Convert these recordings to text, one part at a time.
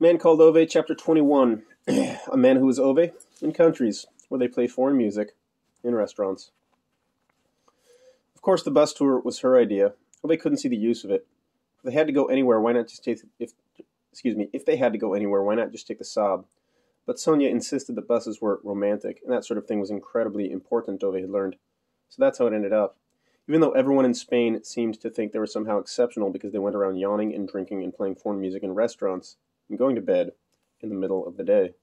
Man called Ove, chapter 21. a man who was Ove in countries where they play foreign music in restaurants. Of course, the bus tour was her idea. Ove couldn't see the use of it. If they had to go anywhere, why not just take if excuse me, if they had to go anywhere, why not just take the Saab? But Sonia insisted that buses were romantic, and that sort of thing was incredibly important, Ove had learned. So that's how it ended up. Even though everyone in Spain seemed to think they were somehow exceptional because they went around yawning and drinking and playing foreign music in restaurants and going to bed in the middle of the day.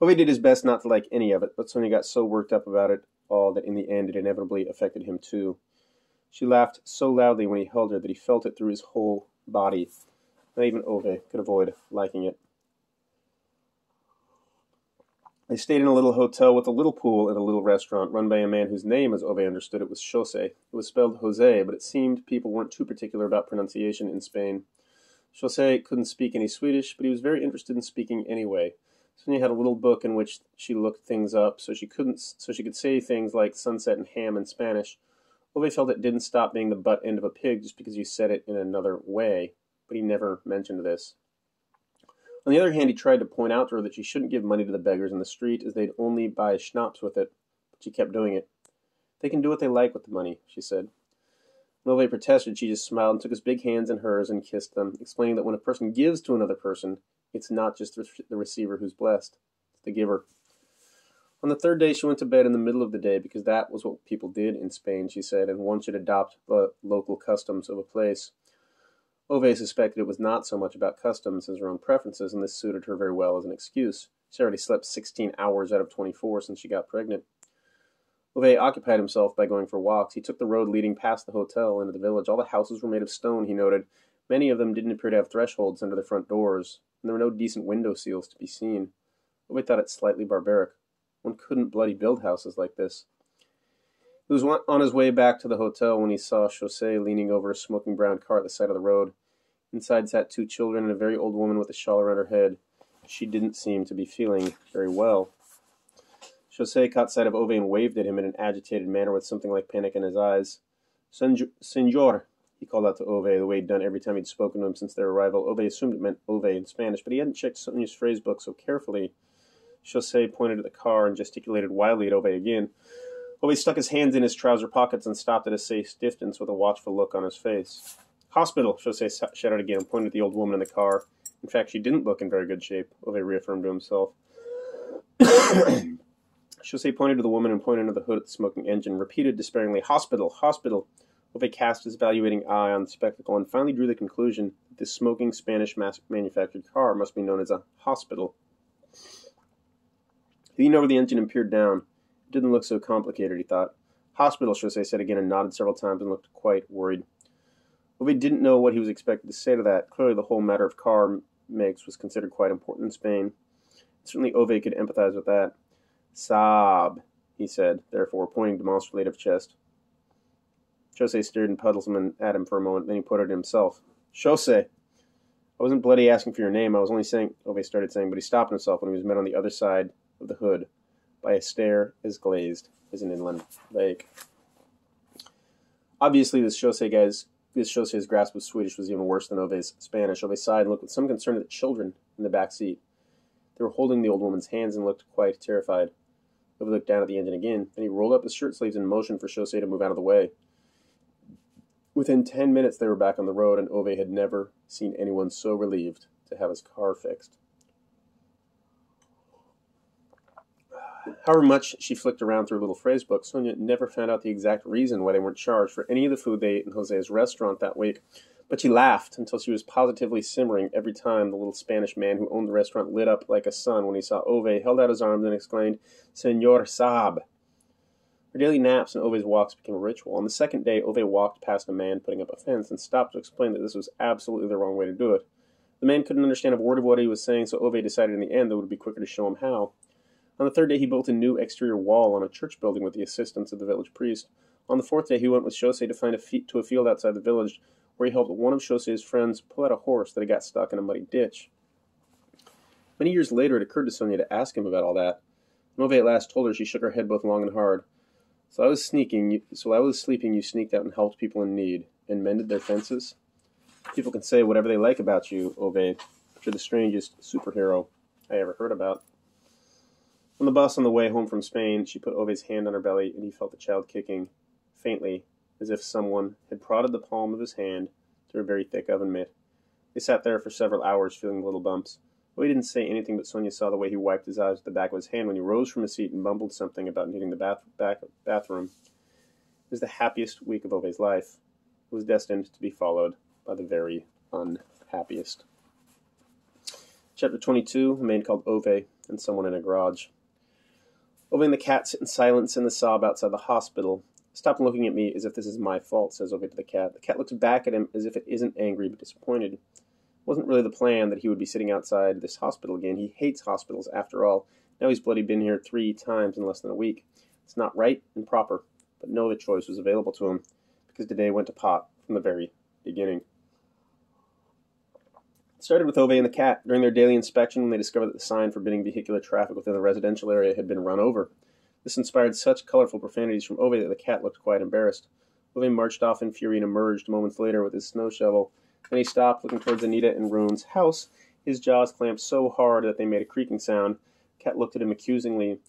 Ove did his best not to like any of it, but Sonia got so worked up about it all that in the end it inevitably affected him too. She laughed so loudly when he held her that he felt it through his whole body. Not even Ove could avoid liking it. They stayed in a little hotel with a little pool and a little restaurant run by a man whose name, as Ove understood it, was Jose. It was spelled Jose, but it seemed people weren't too particular about pronunciation in Spain. Jose couldn't speak any Swedish, but he was very interested in speaking anyway. Sonia had a little book in which she looked things up, so she couldn't, so she could say things like sunset and ham in Spanish. Ove felt it didn't stop being the butt end of a pig just because you said it in another way, but he never mentioned this. On the other hand, he tried to point out to her that she shouldn't give money to the beggars in the street, as they'd only buy schnapps with it, but she kept doing it. They can do what they like with the money, she said. Ove protested, she just smiled and took his big hands in hers and kissed them, explaining that when a person gives to another person, it's not just the receiver who's blessed, it's the giver. On the third day, she went to bed in the middle of the day because that was what people did in Spain, she said, and one should adopt the local customs of a place. Ove suspected it was not so much about customs as her own preferences, and this suited her very well as an excuse. She already slept 16 hours out of 24 since she got pregnant. Ove occupied himself by going for walks. He took the road leading past the hotel into the village. All the houses were made of stone, he noted. Many of them didn't appear to have thresholds under the front doors, and there were no decent window seals to be seen. Ove thought it slightly barbaric. One couldn't bloody build houses like this. He was on his way back to the hotel when he saw Jose leaning over a smoking brown car at the side of the road. Inside sat two children and a very old woman with a shawl around her head. She didn't seem to be feeling very well. Jose caught sight of Ove and waved at him in an agitated manner with something like panic in his eyes. Senor, he called out to Ove, the way he'd done every time he'd spoken to him since their arrival. Ove assumed it meant Ove in Spanish, but he hadn't checked Sonia's phrase book so carefully. Jose pointed at the car and gesticulated wildly at Ove again. Ove stuck his hands in his trouser pockets and stopped at a safe distance with a watchful look on his face. Hospital, Jose shouted again and pointed at the old woman in the car. In fact, she didn't look in very good shape, Ove reaffirmed to himself. Jose pointed to the woman and pointed into the hood of the smoking engine, repeated despairingly, Hospital, hospital. Ove cast his evaluating eye on the spectacle and finally drew the conclusion that this smoking Spanish manufactured car must be known as a hospital. He leaned over the engine and peered down. It didn't look so complicated, he thought. Hospital, Jose said again and nodded several times and looked quite worried. Ove didn't know what he was expected to say to that. Clearly, the whole matter of car makes was considered quite important in Spain. Certainly, Ove could empathize with that. Saab, he said, therefore, pointing demonstratively at chest. Jose stared in puzzlement at him for a moment, then he put it himself. Jose! I wasn't bloody asking for your name, I was only saying, Ove started saying, but he stopped himself when he was met on the other side of the hood by a stare as glazed as an inland lake. Obviously, this Jose guy's this his grasp of Swedish was even worse than Ove's Spanish. Ove sighed and looked with some concern at the children in the back seat. They were holding the old woman's hands and looked quite terrified. Ove looked down at the engine again, and he rolled up his shirt sleeves in motion for Jose to move out of the way. Within ten minutes, they were back on the road, and Ove had never seen anyone so relieved to have his car fixed. However much she flicked around through little phrase book, Sonia never found out the exact reason why they weren't charged for any of the food they ate in Jose's restaurant that week. But she laughed until she was positively simmering every time the little Spanish man who owned the restaurant lit up like a sun when he saw Ove, held out his arms, and exclaimed, Senor Saab. Her daily naps and Ove's walks became a ritual. On the second day, Ove walked past a man putting up a fence and stopped to explain that this was absolutely the wrong way to do it. The man couldn't understand a word of what he was saying, so Ove decided in the end that it would be quicker to show him how. On the third day, he built a new exterior wall on a church building with the assistance of the village priest. On the fourth day, he went with Jose to find a fe- to a field outside the village, where he helped one of Jose's friends pull out a horse that had got stuck in a muddy ditch. Many years later, it occurred to Sonia to ask him about all that. Nove at last told her she shook her head both long and hard. So I was sneaking. So I was sleeping. You sneaked out and helped people in need and mended their fences. People can say whatever they like about you, Ove but you're the strangest superhero I ever heard about. On the bus on the way home from Spain, she put Ove's hand on her belly, and he felt the child kicking, faintly, as if someone had prodded the palm of his hand through a very thick oven mitt. They sat there for several hours, feeling the little bumps. Ove didn't say anything, but Sonia saw the way he wiped his eyes with the back of his hand when he rose from his seat and mumbled something about needing the bath, back, bathroom. It was the happiest week of Ove's life. It was destined to be followed by the very unhappiest. Chapter 22 A man called Ove and someone in a garage. Ove and the cat sit in silence in the Saab outside the hospital. Stop looking at me as if this is my fault, says Ove to the cat. The cat looks back at him as if it isn't angry but disappointed It wasn't really the plan that he would be sitting outside this hospital again. He hates hospitals, after all. Now he's bloody been here three times in less than a week. It's not right and proper, but no other choice was available to him because the day went to pot from the very beginning. It started with Ove and the cat. During their daily inspection, when they discovered that the sign forbidding vehicular traffic within the residential area had been run over. This inspired such colorful profanities from Ove that the cat looked quite embarrassed. Ove marched off in fury and emerged moments later with his snow shovel then he stopped, looking towards Anita and Rune's house. His jaws clamped so hard that they made a creaking sound. Cat looked at him accusingly.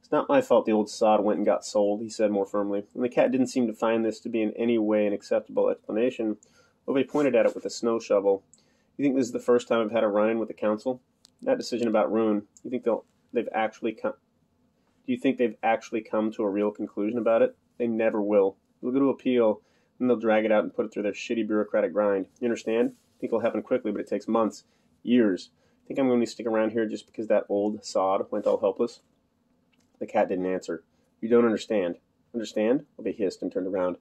It's not my fault the old sod went and got sold, he said more firmly. And the cat didn't seem to find this to be in any way an acceptable explanation. Ove pointed at it with a snow shovel. You think this is the first time I've had a run-in with the council? That decision about Rune. You think they'll they've actually come? Do you think they've actually come to a real conclusion about it? They never will. They'll go to appeal, and they'll drag it out and put it through their shitty bureaucratic grind. You understand? I think it'll happen quickly, but it takes months, years. I think I'm going to stick around here just because that old sod went all helpless? The cat didn't answer. You don't understand. Understand? Ove hissed and turned around.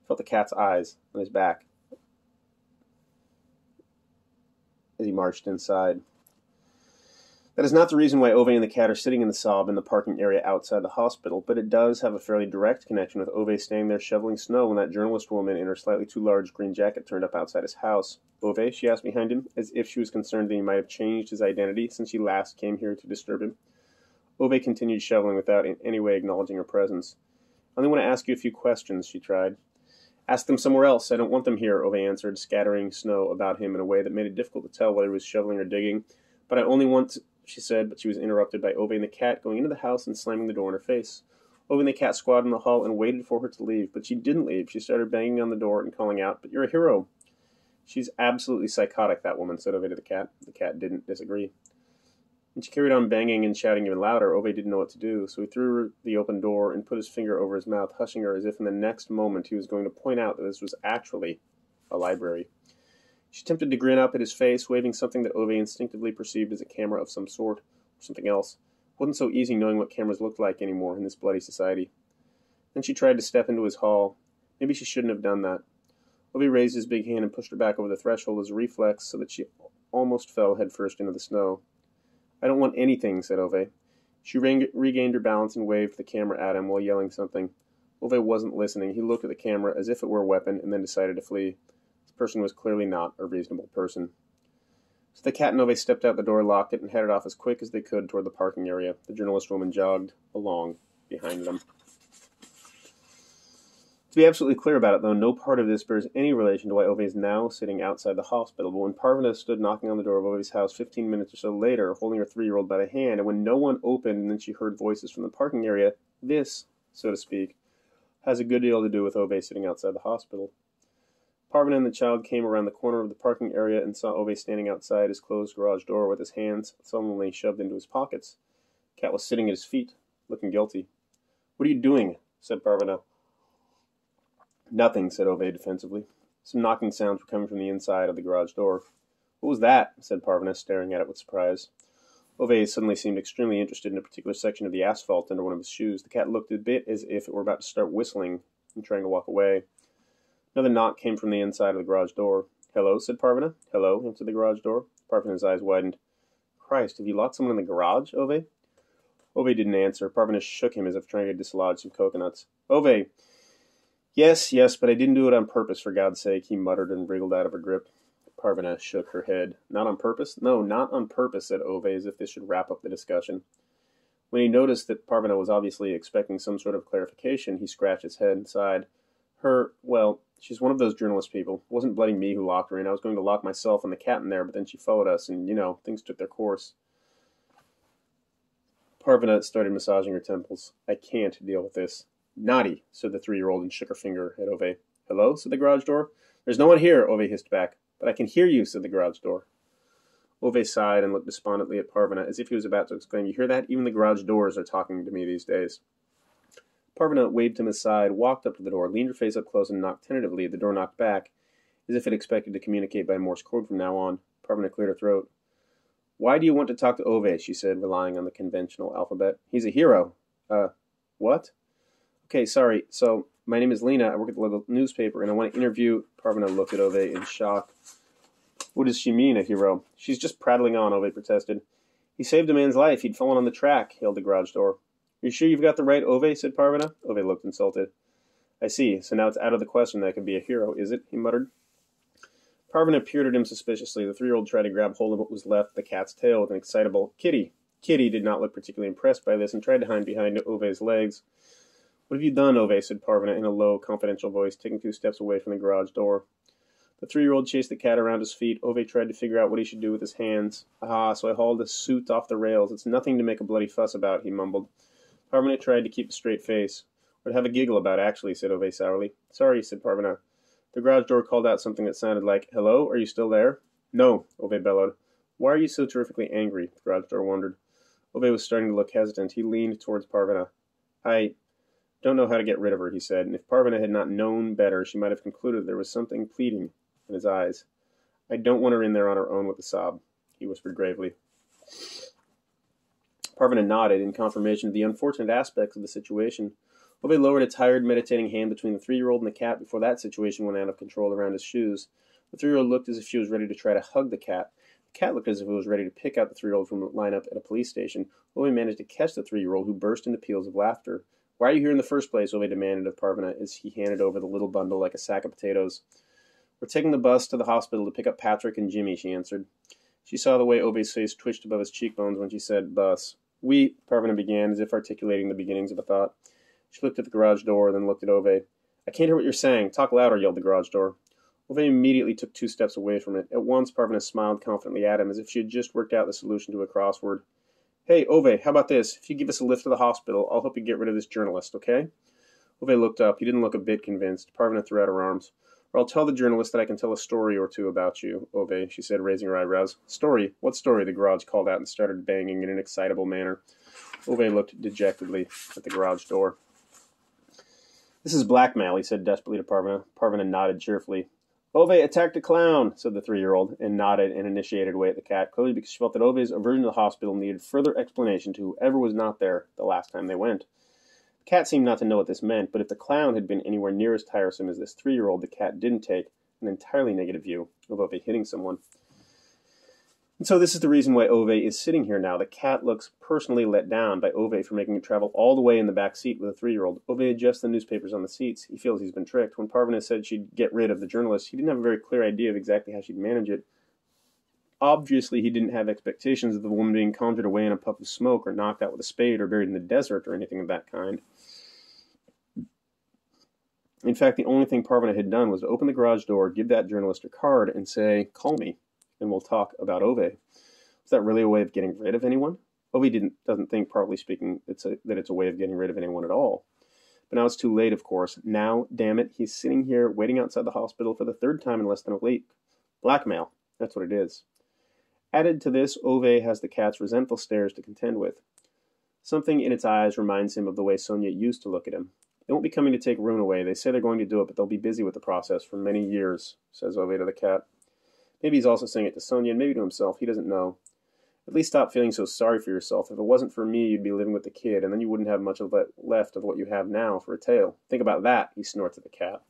He felt the cat's eyes on his back as he marched inside. That is not the reason why Ove and the cat are sitting in the Saab in the parking area outside the hospital, but it does have a fairly direct connection with Ove standing there shoveling snow when that journalist woman in her slightly too large green jacket turned up outside his house. Ove, she asked behind him, as if she was concerned that he might have changed his identity since she last came here to disturb him. Ove continued shoveling without in any way acknowledging her presence. I only want to ask you a few questions, she tried. Ask them somewhere else. I don't want them here, Ove answered, scattering snow about him in a way that made it difficult to tell whether he was shoveling or digging. But I only want she said, but she was interrupted by Ove and the cat going into the house and slamming the door in her face. Ove and the cat squatted in the hall and waited for her to leave, but she didn't leave. She started banging on the door and calling out, But you're a hero. She's absolutely psychotic, that woman, said Ove to the cat. The cat didn't disagree. And she carried on banging and shouting even louder. Ove didn't know what to do, so he threw the open door and put his finger over his mouth, hushing her as if in the next moment he was going to point out that this was actually a library. She attempted to grin up at his face, waving something that Ove instinctively perceived as a camera of some sort, or something else. It wasn't so easy knowing what cameras looked like anymore in this bloody society. Then she tried to step into his hall. Maybe she shouldn't have done that. Ove raised his big hand and pushed her back over the threshold as a reflex so that she almost fell headfirst into the snow. I don't want anything, said Ove. She regained her balance and waved the camera at him while yelling something. Ove wasn't listening. He looked at the camera as if it were a weapon and then decided to flee This person was clearly not a reasonable person. So the cat and Ove stepped out the door, locked it, and headed off as quick as they could toward the parking area. The journalist woman jogged along behind them. To be absolutely clear about it, though, no part of this bears any relation to why Ove is now sitting outside the hospital. But when Parvana stood knocking on the door of Ove's house 15 minutes or so later, holding her three year old by the hand, and when no one opened and then she heard voices from the parking area, this, so to speak, has a good deal to do with Ove sitting outside the hospital. Parvana and the child came around the corner of the parking area and saw Ove standing outside his closed garage door with his hands sullenly shoved into his pockets. Cat was sitting at his feet, looking guilty. What are you doing? said Parvana. Nothing, said Ove defensively. Some knocking sounds were coming from the inside of the garage door. What was that? said Parvana, staring at it with surprise. Ove suddenly seemed extremely interested in a particular section of the asphalt under one of his shoes. The cat looked a bit as if it were about to start whistling and trying to walk away. Another knock came from the inside of the garage door. Hello, said Parvana. Hello, answered the garage door. Parvana's eyes widened. Christ, have you locked someone in the garage, Ove? Ove didn't answer. Parvana shook him as if trying to dislodge some coconuts. Ove! Yes, yes, but I didn't do it on purpose, for God's sake, he muttered and wriggled out of her grip. Parvana shook her head. Not on purpose? No, not on purpose, said Ove, as if this should wrap up the discussion. When he noticed that Parvana was obviously expecting some sort of clarification, he scratched his head and sighed. Her, well, She's one of those journalist people. It wasn't bloody me who locked her in. I was going to lock myself and the cat in there, but then she followed us, and, you know, things took their course. Parvana started massaging her temples. I can't deal with this. Naughty, said the three year old and shook her finger at Ove. Hello, said the garage door. There's no one here, Ove hissed back. But I can hear you, said the garage door. Ove sighed and looked despondently at Parvana, as if he was about to exclaim, You hear that? Even the garage doors are talking to me these days. Parvana waved him aside, walked up to the door, leaned her face up close, and knocked tentatively. The door knocked back, as if it expected to communicate by Morse code from now on. Parvana cleared her throat. Why do you want to talk to Ove? she said, relying on the conventional alphabet. He's a hero. Uh, what? Okay, sorry. So, my name is Lena. I work at the local newspaper, and I want to interview. Parvana looked at Ove in shock. What does she mean, a hero? She's just prattling on, Ove protested. He saved a man's life. He'd fallen on the track, hailed the garage door. You sure you've got the right Ove? said Parvana. Ove looked insulted. I see. So now it's out of the question that I could be a hero, is it? he muttered. Parvana peered at him suspiciously. The three year old tried to grab hold of what was left, the cat's tail, with an excitable Kitty. Kitty did not look particularly impressed by this and tried to hide behind Ove's legs. What have you done, Ove? said Parvana in a low, confidential voice, taking two steps away from the garage door. The three year old chased the cat around his feet. Ove tried to figure out what he should do with his hands. Ah, so I hauled a suit off the rails. It's nothing to make a bloody fuss about, he mumbled. Parvana tried to keep a straight face. Or have a giggle about, actually, said Ove sourly. Sorry, said Parvana. The garage door called out something that sounded like, Hello, are you still there? No, Ove bellowed. Why are you so terrifically angry? The garage door wondered. Ove was starting to look hesitant. He leaned towards Parvana. I don't know how to get rid of her, he said, and if Parvana had not known better, she might have concluded there was something pleading in his eyes. I don't want her in there on her own with a Saab, he whispered gravely. Parvana nodded in confirmation of the unfortunate aspects of the situation. Ove lowered a tired, meditating hand between the three year old and the cat before that situation went out of control around his shoes. The three year old looked as if she was ready to try to hug the cat. The cat looked as if it was ready to pick out the three year old from the lineup at a police station. Ove managed to catch the three year old, who burst into peals of laughter. Why are you here in the first place? Ove demanded of Parvana as he handed over the little bundle like a sack of potatoes. We're taking the bus to the hospital to pick up Patrick and Jimmy, she answered. She saw the way Ove's face twitched above his cheekbones when she said bus. We, Parvana began, as if articulating the beginnings of a thought. She looked at the garage door, then looked at Ove. I can't hear what you're saying. Talk louder, yelled the garage door. Ove immediately took two steps away from it. At once, Parvana smiled confidently at him, as if she had just worked out the solution to a crossword. Hey, Ove, how about this? If you give us a lift to the hospital, I'll help you get rid of this journalist, okay? Ove looked up. He didn't look a bit convinced. Parvana threw out her arms. Or I'll tell the journalist that I can tell a story or two about you, Ove, she said, raising her eyebrows. Story? What story? The garage called out and started banging in an excitable manner. Ove looked dejectedly at the garage door. This is blackmail, he said desperately to Parvana. Parvana nodded cheerfully. Ove attacked a clown, said the three year old, and nodded and initiated way at the cat, clearly because she felt that Ove's aversion to the hospital needed further explanation to whoever was not there the last time they went. The cat seemed not to know what this meant, but if the clown had been anywhere near as tiresome as this three year old, the cat didn't take an entirely negative view of Ove hitting someone. And so this is the reason why Ove is sitting here now. The cat looks personally let down by Ove for making it travel all the way in the back seat with a three-year-old. Ove adjusts the newspapers on the seats. He feels he's been tricked. When Parvana said she'd get rid of the journalist, he didn't have a very clear idea of exactly how she'd manage it. Obviously, he didn't have expectations of the woman being conjured away in a puff of smoke or knocked out with a spade or buried in the desert or anything of that kind. In fact, the only thing Parvana had done was to open the garage door, give that journalist her card, and say, Call me and we'll talk about Ove. Is that really a way of getting rid of anyone? Ove didn't doesn't think, properly speaking, it's a, that it's a way of getting rid of anyone at all. But now it's too late, of course. Now, damn it, he's sitting here waiting outside the hospital for the third time in less than a week. Blackmail. That's what it is. Added to this, Ove has the cat's resentful stares to contend with. Something in its eyes reminds him of the way Sonia used to look at him. They won't be coming to take Rune away. They say they're going to do it, but they'll be busy with the process for many years, says Ove to the cat. Maybe he's also saying it to Sonia and maybe to himself. He doesn't know. At least stop feeling so sorry for yourself. If it wasn't for me, you'd be living with the kid, and then you wouldn't have much of it left of what you have now for a tail. Think about that, he snorts at the cat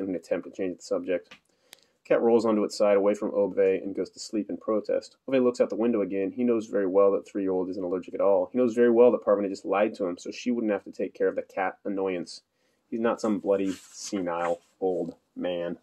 in an attempt to change the subject. The cat rolls onto its side away from Ove and goes to sleep in protest. Ove looks out the window again. He knows very well that three year old isn't allergic at all. He knows very well that Parvana just lied to him so she wouldn't have to take care of the cat annoyance. He's not some bloody, senile, old man.